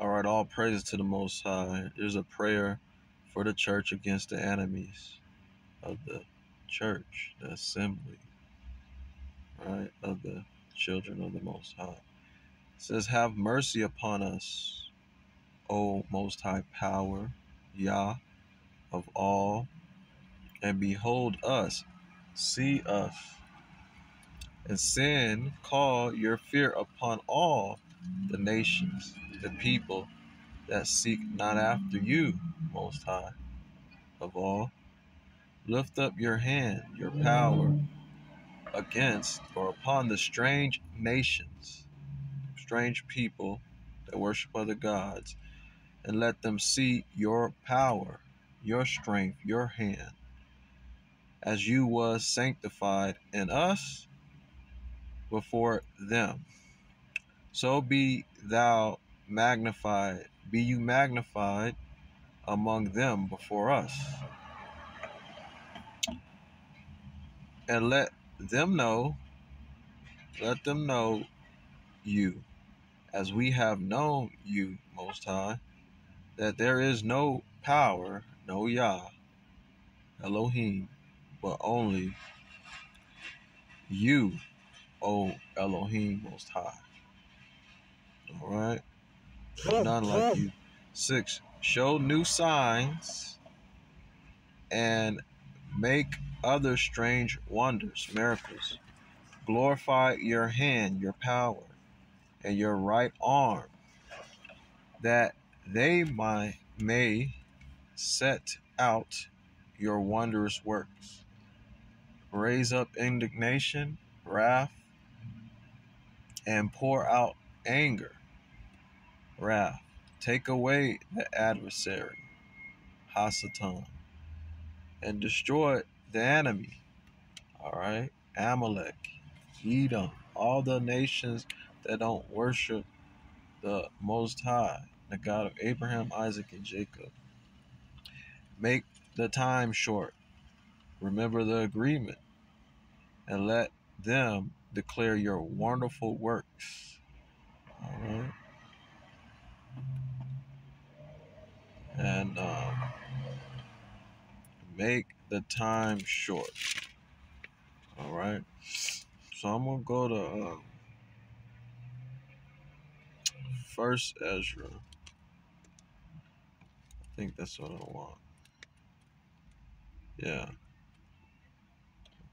All right, all praises to the Most High. There's a prayer for the church against the enemies of the church, the assembly, right, of the children of the Most High. It says, Have mercy upon us, O Most High Power, Yah of all, and behold us, see us, and send, call your fear upon all the nations the people that seek not after you, Most High of all. Lift up your hand, your power against or upon the strange nations, strange people that worship other gods, and let them see your power, your strength, your hand, as you was sanctified in us before them. So be thou magnified, be you magnified among them before us. And let them know, let them know you, as we have known you, Most High, that there is no power, no Yah, Elohim, but only you, O Elohim Most High. All right? None like you. Six, show new signs and make other strange wonders, miracles. Glorify your hand, your power, and your right arm, that they might may set out your wondrous works. Raise up indignation, wrath, and pour out anger wrath. Take away the adversary, Hasatan, and destroy the enemy. All right, Amalek, Edom, all the nations that don't worship the Most High, the God of Abraham, Isaac, and Jacob. Make the time short. Remember the agreement, and let them declare your wonderful works. All right. And um, make the time short. All right. So I'm gonna go to um, First Ezra. I think that's what I want. Yeah.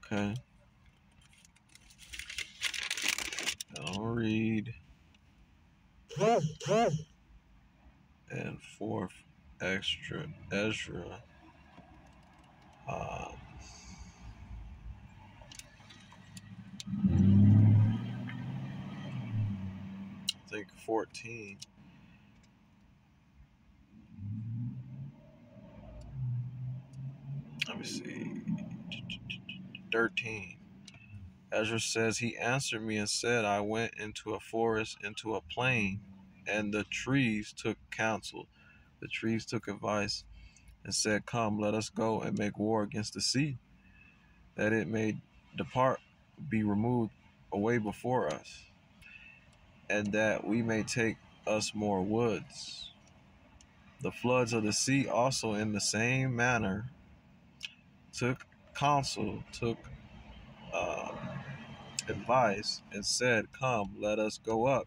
Okay. I'll read. And fourth extra Ezra. Um, I think 14. Let me see. 13. Ezra says, He answered me and said, I went into a forest, into a plain, and the trees took counsel the trees took advice and said, Come, let us go and make war against the sea, that it may depart, be removed away before us, and that we may take us more woods. The floods of the sea also, in the same manner, took counsel, took uh, advice, and said, Come, let us go up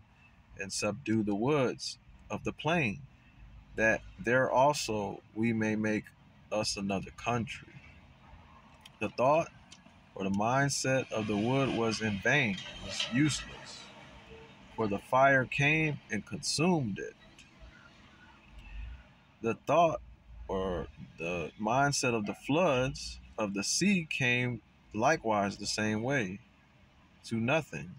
and subdue the woods of the plain that there also we may make us another country. The thought or the mindset of the wood was in vain, was useless, for the fire came and consumed it. The thought or the mindset of the floods of the sea came likewise the same way to nothing.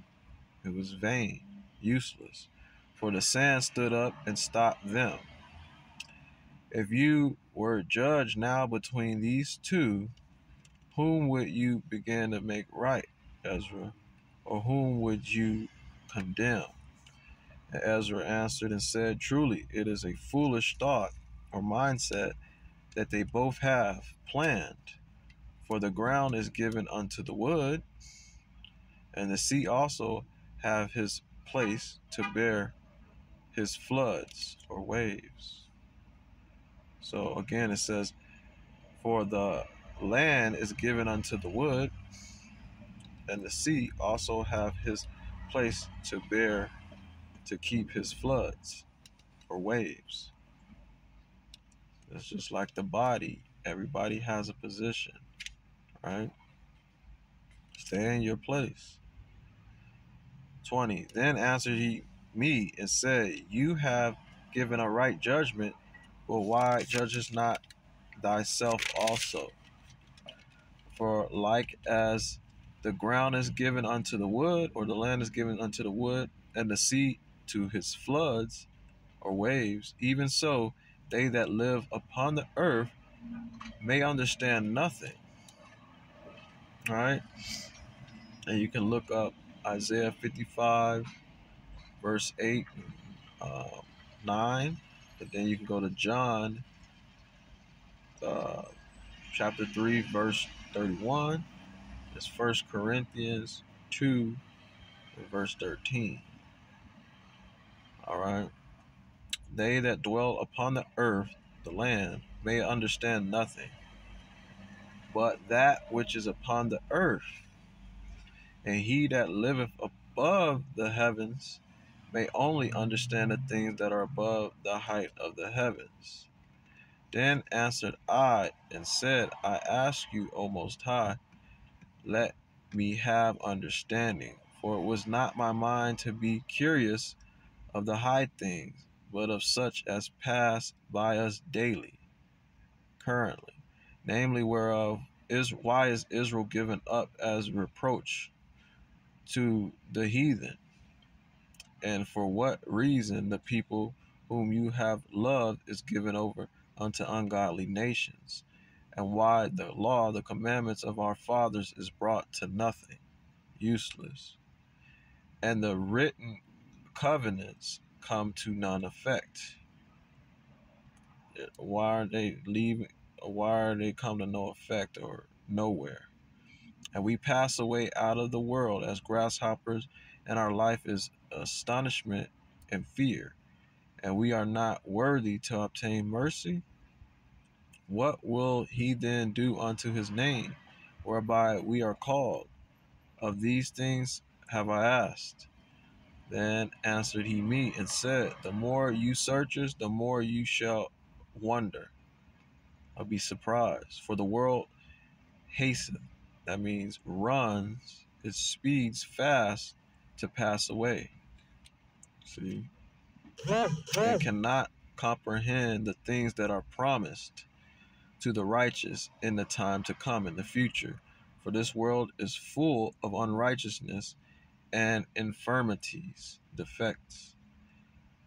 It was vain, useless, for the sand stood up and stopped them. If you were judged now between these two, whom would you begin to make right, Ezra? Or whom would you condemn? And Ezra answered and said, Truly, it is a foolish thought or mindset that they both have planned. For the ground is given unto the wood, and the sea also have his place to bear his floods or waves. So again, it says, For the land is given unto the wood, and the sea also have his place to bear to keep his floods or waves. It's just like the body. Everybody has a position, right? Stay in your place. 20. Then answered he me and said, You have given a right judgment, but why judgest not thyself also? For like as the ground is given unto the wood, or the land is given unto the wood, and the sea to his floods or waves, even so they that live upon the earth may understand nothing. All right? And you can look up Isaiah 55, verse 8, uh, 9. And then you can go to John uh, chapter 3, verse 31. It's First Corinthians 2, verse 13. All right. They that dwell upon the earth, the land, may understand nothing, but that which is upon the earth, and he that liveth above the heavens may only understand the things that are above the height of the heavens. Then answered I and said, I ask you, O Most High, let me have understanding, for it was not my mind to be curious of the high things, but of such as pass by us daily, currently, namely whereof is why is Israel given up as reproach to the heathen, and for what reason the people whom you have loved is given over unto ungodly nations, and why the law, the commandments of our fathers is brought to nothing, useless, and the written covenants come to none effect. Why are they leaving? Why are they come to no effect or nowhere? And we pass away out of the world as grasshoppers, and our life is astonishment and fear, and we are not worthy to obtain mercy. What will he then do unto his name, whereby we are called? Of these things have I asked. Then answered he me and said, The more you searchers, the more you shall wonder. I'll be surprised. For the world hasteth, that means runs, it speeds fast to pass away. See? It cannot comprehend the things that are promised to the righteous in the time to come in the future. For this world is full of unrighteousness and infirmities, defects.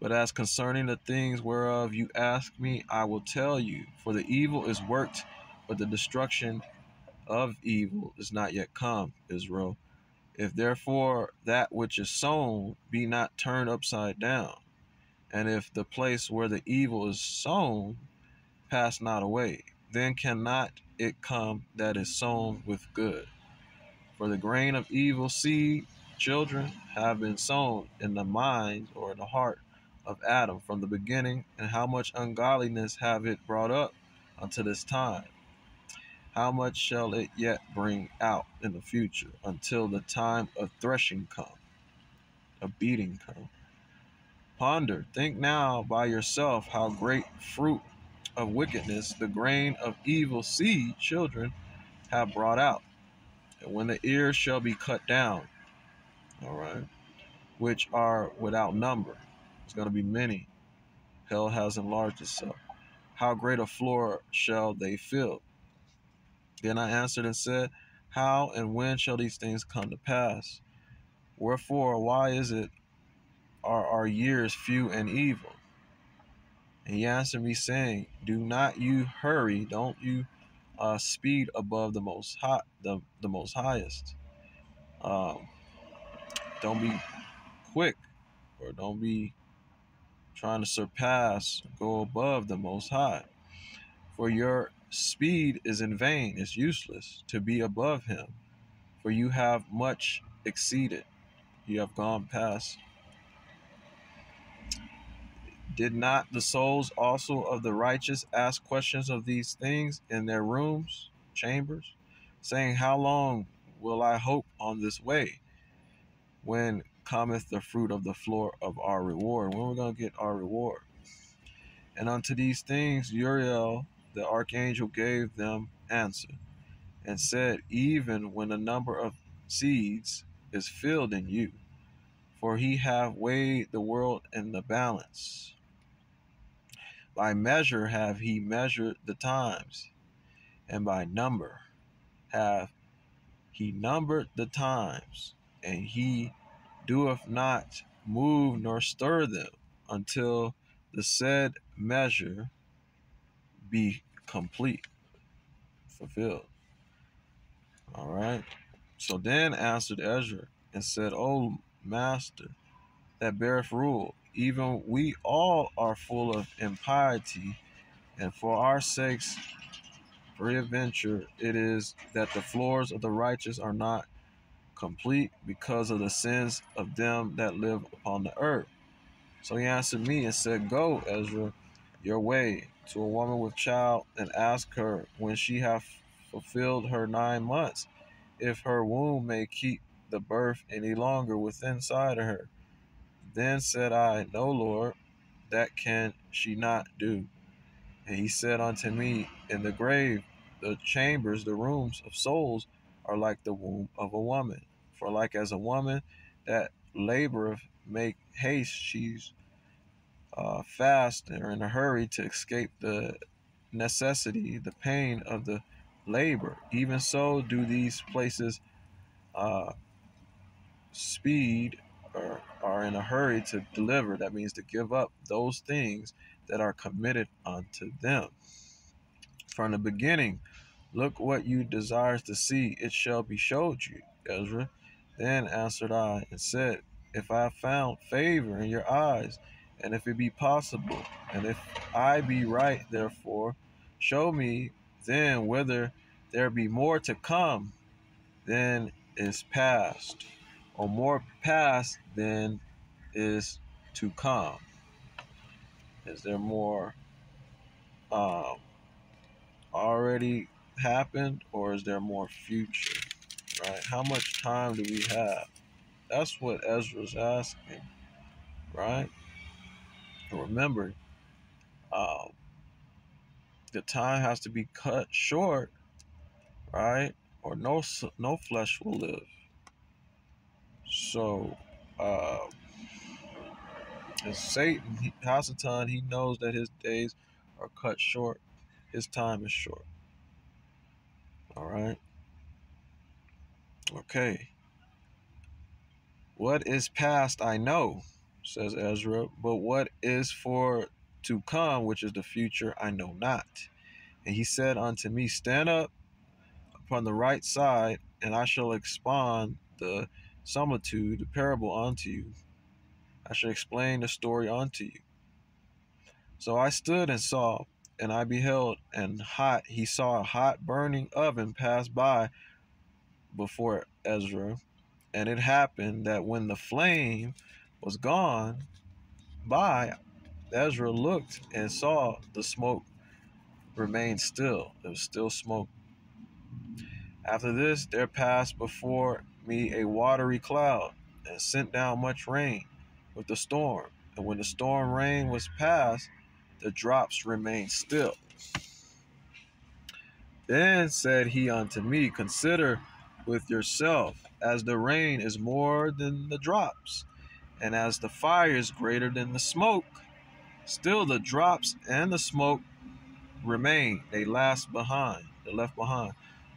But as concerning the things whereof you ask me, I will tell you, for the evil is worked, but the destruction of evil is not yet come, Israel. If therefore that which is sown be not turned upside down, and if the place where the evil is sown pass not away, then cannot it come that is sown with good. For the grain of evil seed children have been sown in the mind or the heart of Adam from the beginning, and how much ungodliness have it brought up unto this time. How much shall it yet bring out in the future until the time of threshing come, of beating come? Ponder, think now by yourself how great fruit of wickedness the grain of evil seed children have brought out. And when the ears shall be cut down, all right, which are without number. It's going to be many. Hell has enlarged itself. How great a floor shall they fill? Then I answered and said, How and when shall these things come to pass? Wherefore, why is it are our years few and evil? And he answered me, saying, Do not you hurry, don't you uh, speed above the most hot, the, the most highest. Um, don't be quick or don't be trying to surpass, go above the Most High. For your speed is in vain, it's useless to be above Him, for you have much exceeded. You have gone past Did not the souls also of the righteous ask questions of these things in their rooms, chambers, saying, How long will I hope on this way? When cometh the fruit of the floor of our reward? When we're going to get our reward? And unto these things Uriel the archangel gave them answer, and said, Even when the number of seeds is filled in you, for he hath weighed the world in the balance. By measure have he measured the times, and by number have he numbered the times, and he doeth not move nor stir them until the said measure be complete, fulfilled. All right. So then answered Ezra and said, O master, that beareth rule, even we all are full of impiety, and for our sakes, peradventure, it is that the floors of the righteous are not complete because of the sins of them that live upon the earth. So he answered me and said, Go, Ezra, your way to a woman with child, and ask her when she hath fulfilled her nine months, if her womb may keep the birth any longer within side of her. Then said I, No, Lord, that can she not do. And he said unto me, In the grave, the chambers, the rooms of souls, are like the womb of a woman. For like as a woman that laboreth make haste, she's uh, fast or in a hurry to escape the necessity, the pain of the labor. Even so, do these places uh, speed or are in a hurry to deliver. That means to give up those things that are committed unto them. From the beginning, look what you desire to see, it shall be showed you, Ezra. Then answered I and said, If I have found favor in your eyes, and if it be possible, and if I be right, therefore, show me then whether there be more to come than is past, or more past than is to come. Is there more um, already happened, or is there more future? Right? How much time do we have? That's what Ezra's asking, right? Remember, um, the time has to be cut short, right? Or no, no flesh will live. So, uh, Satan, he, Hasatan, he knows that his days are cut short. His time is short. All right. Okay. What is past, I know says Ezra, but what is for to come, which is the future, I know not. And he said unto me, Stand up upon the right side, and I shall expound the similitude, the parable unto you. I shall explain the story unto you. So I stood and saw, and I beheld, and hot he saw a hot burning oven pass by before Ezra. And it happened that when the flame was gone by, Ezra looked and saw the smoke remain still. It was still smoke. After this, there passed before me a watery cloud and sent down much rain with the storm. And when the storm rain was past, the drops remained still. Then said he unto me, Consider with yourself, as the rain is more than the drops, and as the fire is greater than the smoke, still the drops and the smoke remain. They last behind, they're left behind.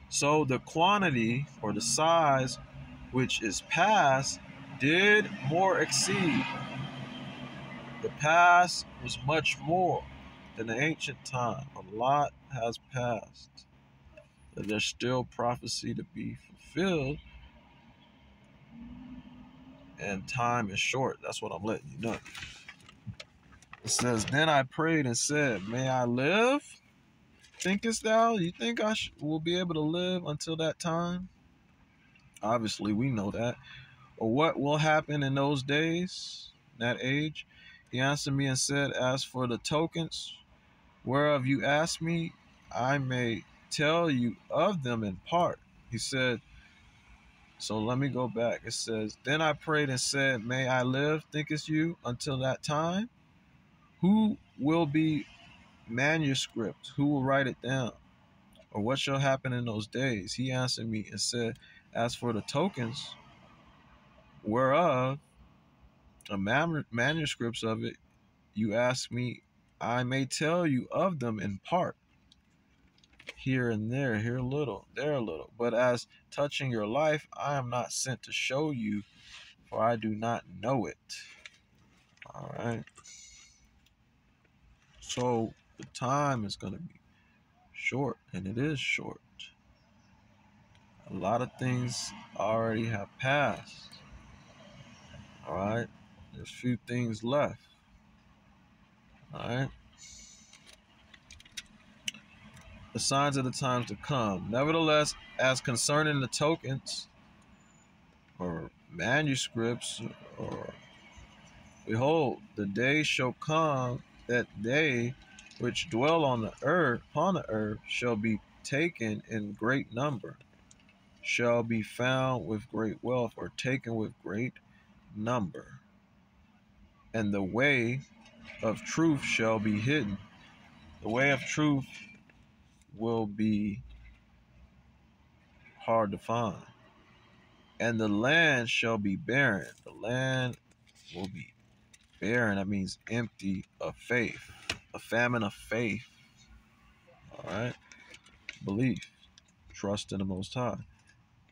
So the quantity or the size which is past did more exceed. The past was much more than the ancient time. A lot has passed. There's still prophecy to be fulfilled and time is short. That's what I'm letting you know. It says, Then I prayed and said, May I live? Thinkest thou? You think I will be able to live until that time? Obviously, we know that. Or what will happen in those days, that age? He answered me and said, As for the tokens whereof you ask me, I may tell you of them in part. He said, So let me go back. It says, Then I prayed and said, May I live, thinkest you, until that time? Who will be manuscript? Who will write it down? Or what shall happen in those days? He answered me and said, As for the tokens whereof a manuscripts of it, you ask me, I may tell you of them in part, here and there, here a little, there a little. But as touching your life, I am not sent to show you, for I do not know it. All right. So the time is going to be short, and it is short. A lot of things already have passed. All right. There's few things left. All right. The signs of the times to come. Nevertheless, as concerning the tokens or manuscripts, or behold, the day shall come that they which dwell on the earth, upon the earth, shall be taken in great number, shall be found with great wealth, or taken with great number. And the way of truth shall be hidden. The way of truth will be hard to find. And the land shall be barren. The land will be barren. That means empty of faith a famine of faith. All right. Belief, trust in the Most High.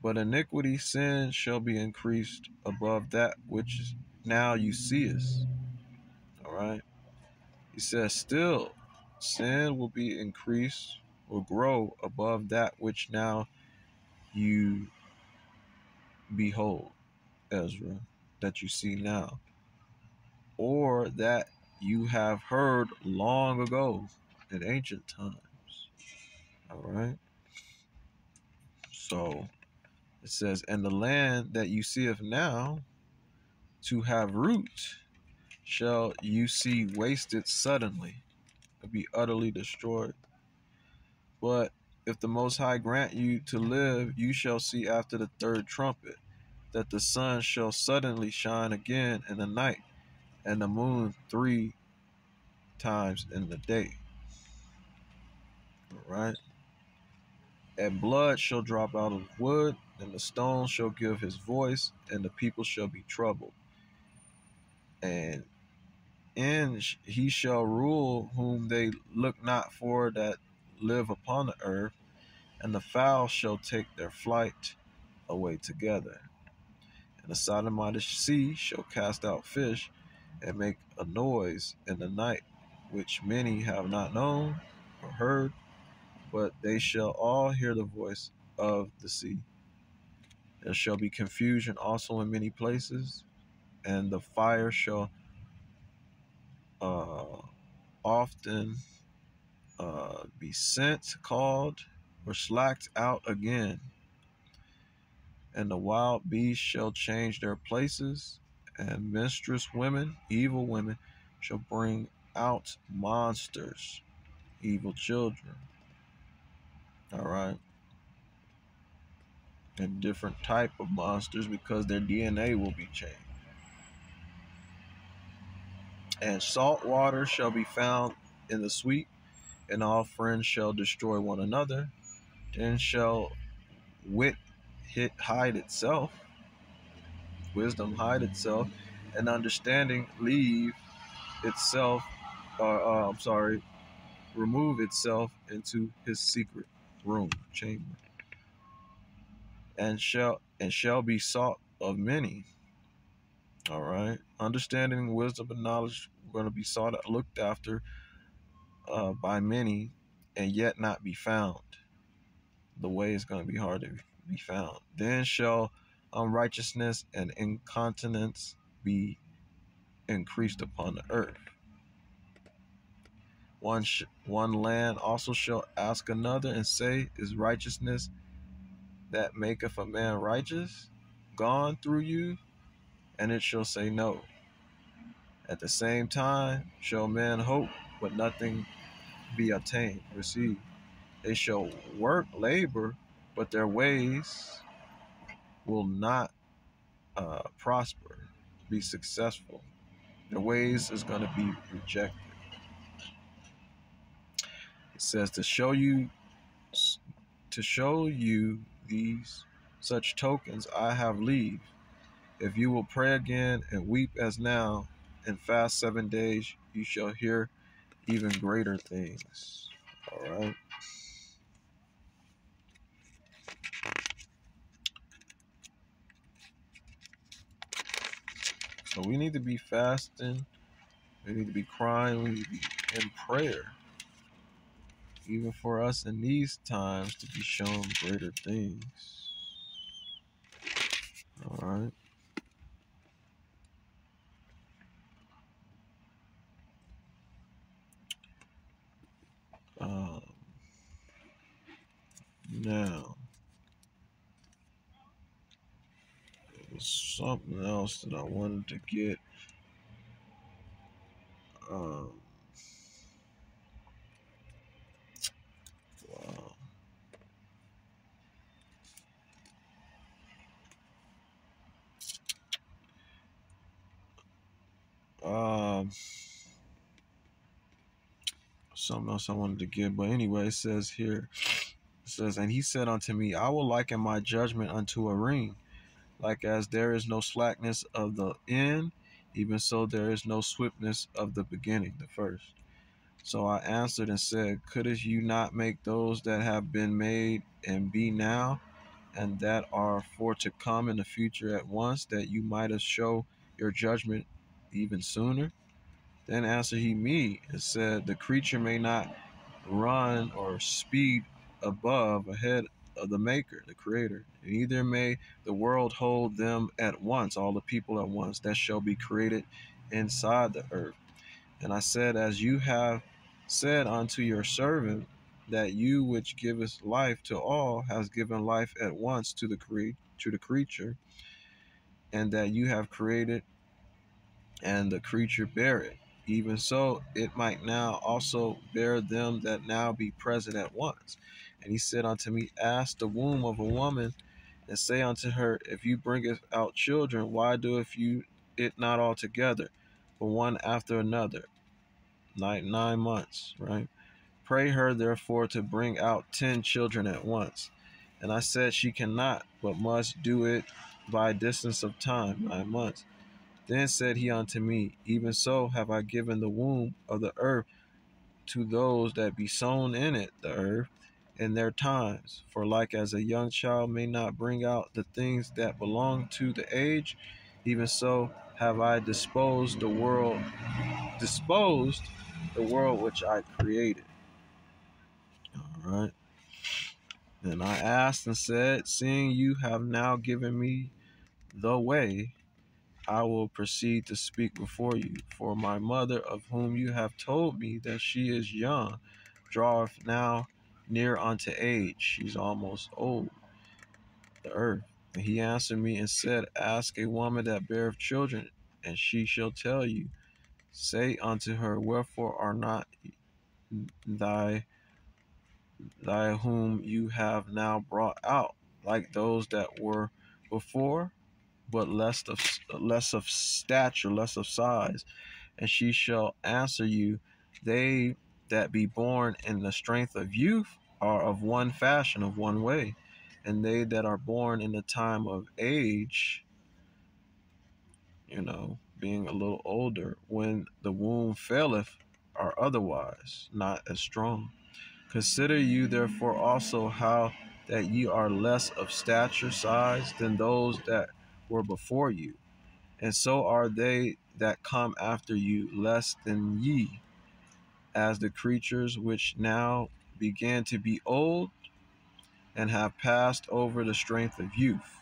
But iniquity, sin shall be increased above that which now you see us. All right. He says, still, sin will be increased, will grow above that which now you behold, Ezra, that you see now, or that you have heard long ago in ancient times. All right. So it says, and the land that you seeth now to have root shall you see wasted suddenly, be utterly destroyed. But if the Most High grant you to live, you shall see after the third trumpet that the sun shall suddenly shine again in the night, and the moon three times in the day. All right. And blood shall drop out of wood, and the stone shall give his voice, and the people shall be troubled. And in he shall rule whom they look not for that live upon the earth, and the fowl shall take their flight away together. And the Sodomite sea shall cast out fish, and make a noise in the night, which many have not known or heard, but they shall all hear the voice of the sea. There shall be confusion also in many places, and the fire shall uh, often uh, be sent, called, or slacked out again. And the wild beasts shall change their places, and minstrous women, evil women, shall bring out monsters, evil children. All right. And different type of monsters because their DNA will be changed. And salt water shall be found in the sweet, and all friends shall destroy one another. Then shall wit hit hide itself, wisdom hide itself, and understanding leave itself, uh, uh, I'm sorry, remove itself into his secret room, chamber, and shall and shall be sought of many. All right, understanding, wisdom, and knowledge are going to be sought, looked after uh, by many, and yet not be found. The way is going to be hard to be found. Then shall unrighteousness and incontinence be increased upon the earth. One, one land also shall ask another and say, Is righteousness that maketh a man righteous gone through you? And it shall say, No. At the same time, shall men hope, but nothing be attained, received. They shall work, labor, but their ways will not uh, prosper, be successful. Their ways is going to be rejected. It says to show you, to show you these such tokens, I have leave. If you will pray again and weep as now, and fast seven days, you shall hear even greater things. All right. So we need to be fasting. We need to be crying. We need to be in prayer. Even for us in these times to be shown greater things. All right. Um, now, was something else that I wanted to get. Um, wow. Um, something else I wanted to get, but anyway, it says here, it says, and he said unto me, I will liken my judgment unto a ring like as there is no slackness of the end, even so there is no swiftness of the beginning, the first. So I answered and said, Couldst you not make those that have been made and be now, and that are for to come in the future at once, that you might have show your judgment even sooner? Then answered he me and said, The creature may not run or speed above ahead of the Maker, the Creator. Neither may the world hold them at once, all the people at once, that shall be created inside the earth. And I said, As you have said unto your servant, that you which givest life to all has given life at once to the cre- to the creature, and that you have created and the creature bear it. Even so, it might now also bear them that now be present at once. And he said unto me, Ask the womb of a woman, and say unto her, If you bringeth out children, why doeth you it not altogether, but one after another? Like nine months, right? Pray her therefore to bring out ten children at once. And I said, She cannot, but must do it by distance of time, nine months. Then said he unto me, Even so have I given the womb of the earth to those that be sown in it, the earth, in their times. For like as a young child may not bring out the things that belong to the age, even so have I disposed the world, disposed the world which I created. All right. Then I asked and said, Seeing you have now given me the way, I will proceed to speak before you. For my mother, of whom you have told me that she is young, draweth now near unto age. She's almost old. The earth. And he answered me and said, Ask a woman that beareth children, and she shall tell you. Say unto her, Wherefore are not thy thy whom you have now brought out like those that were before? but less of less of stature, less of size. And she shall answer you, They that be born in the strength of youth are of one fashion, of one way, and they that are born in the time of age, you know, being a little older, when the womb faileth, are otherwise not as strong. Consider you therefore also how that ye are less of stature size than those that were before you, and so are they that come after you less than ye, as the creatures which now began to be old and have passed over the strength of youth.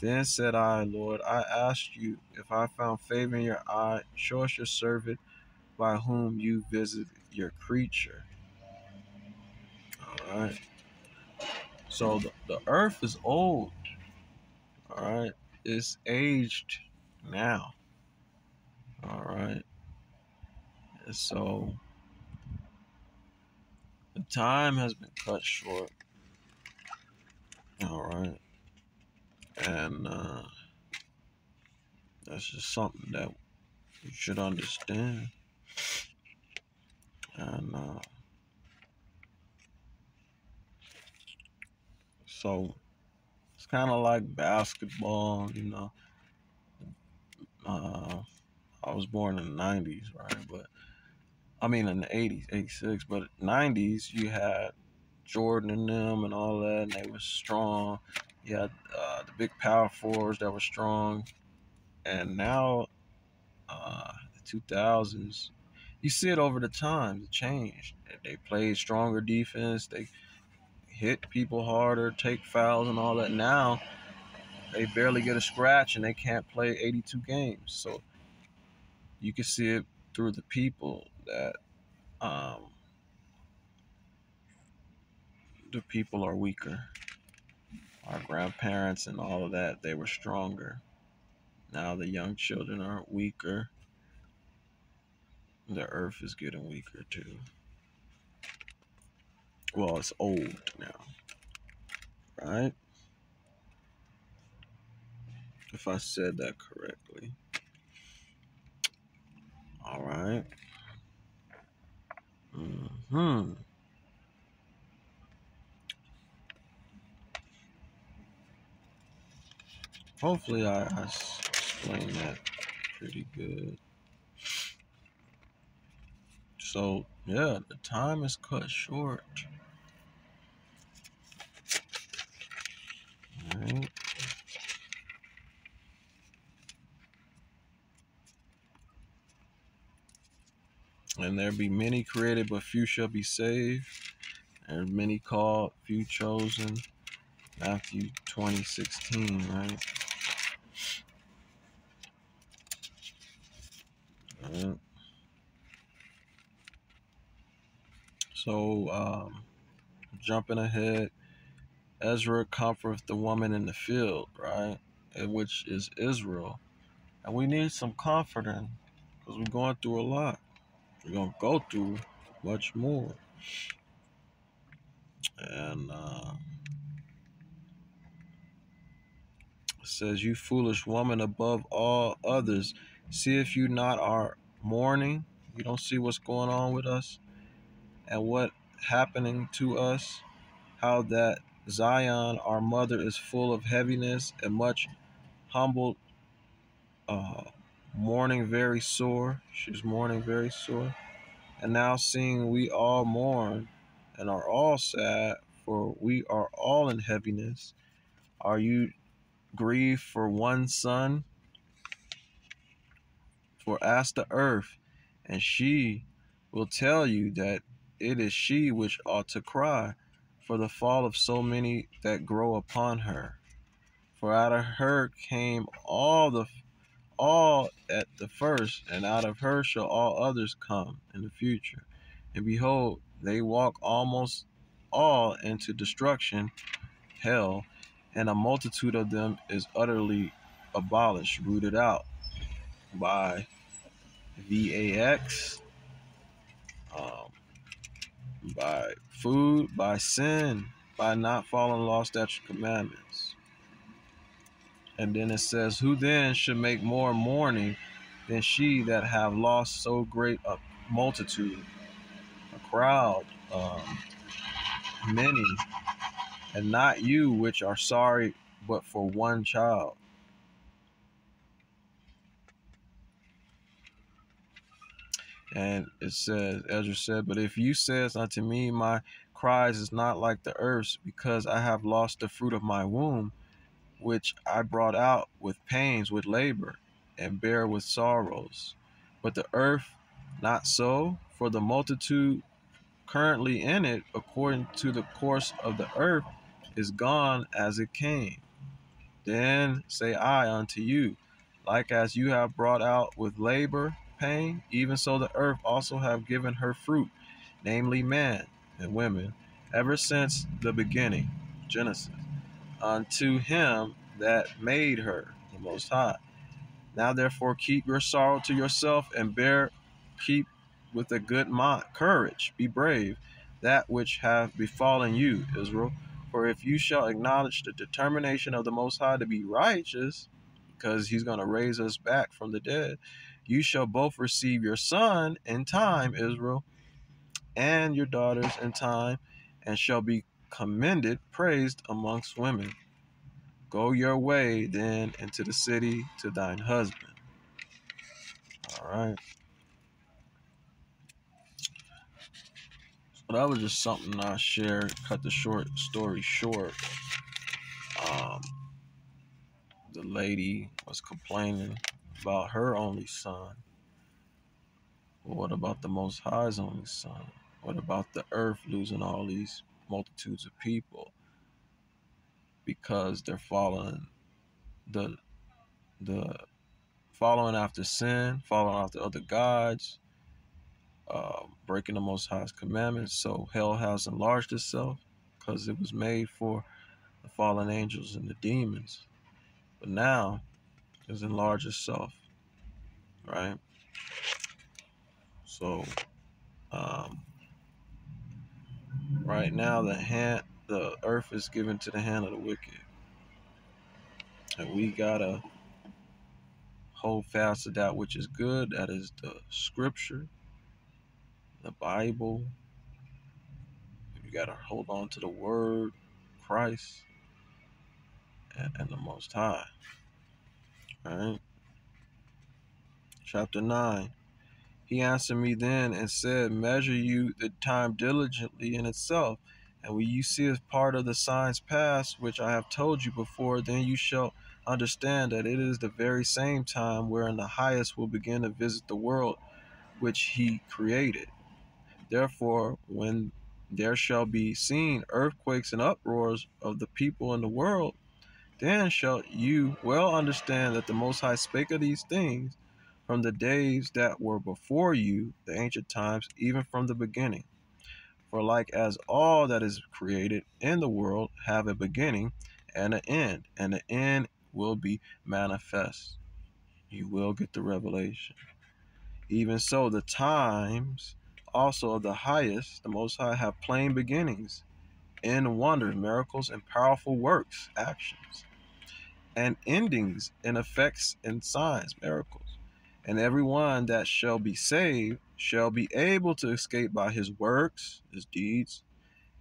Then said I, Lord, I asked you if I found favor in your eye, show us your servant by whom you visit your creature. All right. So the, the earth is old all right, is aged now. All right. So the time has been cut short. All right. And uh, that's just something that you should understand. And uh, so it's kind of like basketball, you know. Uh, I was born in the 90s, right? But I mean, in the 80s, 86, but 90s, you had Jordan and them and all that, and they were strong. You had uh, the big power fours that were strong. And now, uh, the 2000s, you see it over the time. It changed. They played stronger defense. They hit people harder, take fouls, and all that. Now, they barely get a scratch and they can't play 82 games. So you can see it through the people that um, the people are weaker. Our grandparents and all of that, they were stronger. Now the young children are weaker. The earth is getting weaker too. Well, it's old now. Right? If I said that correctly. All right. Hmm. Hopefully, I, I explained that pretty good. So, yeah, the time is cut short. All right. And there be many created, but few shall be saved. And many called, few chosen. Matthew 20, 16, right? right. So, um, jumping ahead, Ezra comforts the woman in the field, right? Which is Israel. And we need some comforting because we're going through a lot we're gonna go through much more. And uh, says, You foolish woman above all others, see if you not are mourning. You don't see what's going on with us and what happening to us, how that Zion, our mother, is full of heaviness and much humbled uh, mourning very sore. She's mourning very sore. And now seeing we all mourn and are all sad, for we are all in heaviness. Are you grieved for one son? For ask the earth, and she will tell you that it is she which ought to cry for the fall of so many that grow upon her. For out of her came all the all at the first, and out of her shall all others come in the future. And behold, they walk almost all into destruction, hell, and a multitude of them is utterly abolished, rooted out by VAX, um, by food, by sin, by not following law, statute, commandments. And then it says, Who then should make more mourning than she that have lost so great a multitude, a crowd, um, many, and not you which are sorry but for one child? And it says, Ezra said, But if you says unto me, My cries is not like the earth's, because I have lost the fruit of my womb, which I brought out with pains, with labor, and bear with sorrows. But the earth, not so, for the multitude currently in it, according to the course of the earth, is gone as it came. Then say I unto you, like as you have brought out with labor, pain, even so the earth also have given her fruit, namely man and women, ever since the beginning. Genesis unto him that made her, the Most High. Now therefore keep your sorrow to yourself and bear keep with a good mind courage, be brave, that which hath befallen you, Israel. For if you shall acknowledge the determination of the Most High to be righteous, because he's going to raise us back from the dead, you shall both receive your son in time, Israel, and your daughters in time, and shall be commended, praised amongst women. Go your way then into the city to thine husband. All right. So that was just something I shared. Cut the short story short. Um, the lady was complaining about her only son. Well, what about the Most High's only son? What about the earth losing all these multitudes of people because they're following the the following after sin, following after other gods, uh, breaking the Most High's commandments. So hell has enlarged itself because it was made for the fallen angels and the demons. But now it's enlarged itself, right? So, um, right now the hand, the earth is given to the hand of the wicked, and we gotta hold fast to that which is good. That is the Scripture, the Bible. You gotta hold on to the Word, Christ, and, and the Most High. All right. Chapter 9. He answered me then and said, Measure you the time diligently in itself, and when you see as part of the signs past, which I have told you before, then you shall understand that it is the very same time wherein the highest will begin to visit the world which he created. Therefore, when there shall be seen earthquakes and uproars of the people in the world, then shall you well understand that the Most High spake of these things from the days that were before you, the ancient times, even from the beginning. For like as all that is created in the world have a beginning and an end, and the end will be manifest. You will get the revelation. Even so, the times also of the highest, the Most High, have plain beginnings in wonders, miracles, and powerful works, actions, and endings in effects and signs, miracles. And everyone that shall be saved shall be able to escape by his works, his deeds,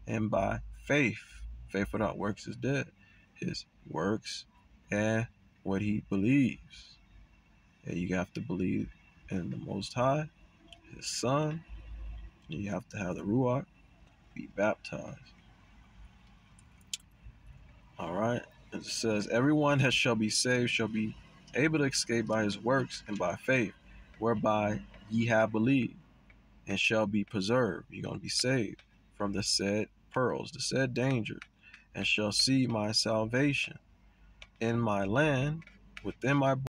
and by faith. Faith without works is dead. His works and what he believes. And you have to believe in the Most High, His Son. You have to have the Ruach, be baptized. All right. It says, Everyone that shall be saved shall be able to escape by his works and by faith, whereby ye have believed, and shall be preserved. You're going to be saved from the said pearls, the said danger, and shall see my salvation in my land, within my